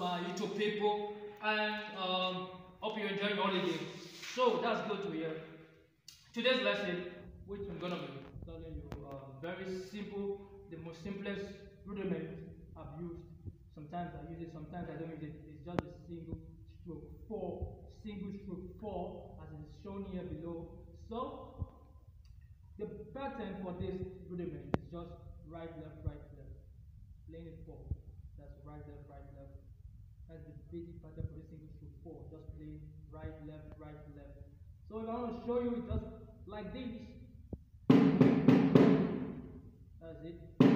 my YouTube people, and um, hope you enjoy your holiday. So that's good to hear. Today's lesson, which I'm gonna be telling you, uh, very simple, the most simplest rudiment I've used. Sometimes I use it, sometimes I don't use it. It's just a single stroke four, single stroke four, as is shown here below. So the pattern for this rudiment is just right, left, right, left. Playing it four. That's right, left, right, left. That's the basic pattern single stroke four. Just playing right, left, right, left. So if I want to show you, it just like this. That's it.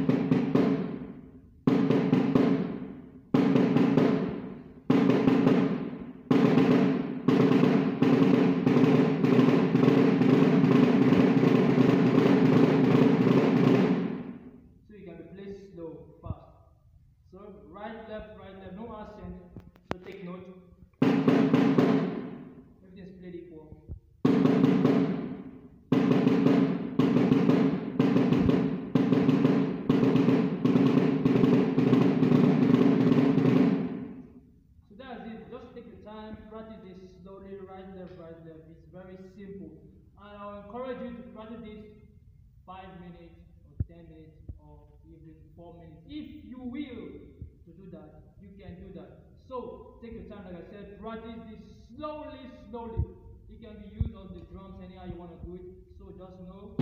Right, left, right, left, no accent. So take note. Everything's played equal. So that's it. Just take your time, practice this slowly, right, left, right, left. It's very simple. And I'll encourage you to practice this five minutes or ten minutes or even four minutes. If you will to do that, you can do that. So take your like I said, practice this slowly, slowly. It can be used on the drums anyhow you want to do it. So just know.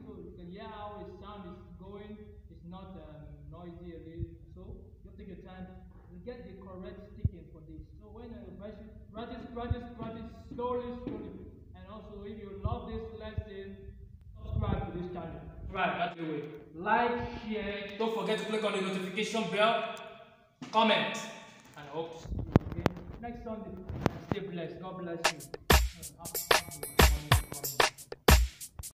So you can hear how his sound is going. It's not um, noisy little. So you take your time and get the correct sticking for this. So when you practice, practice, practice, practice slowly, slowly. And also, if you love this lesson, subscribe to this channel. Right, that's the way. Like, share. Don't forget to click on the notification bell. Comment. And hope to see you again next Sunday. Stay blessed. God bless you.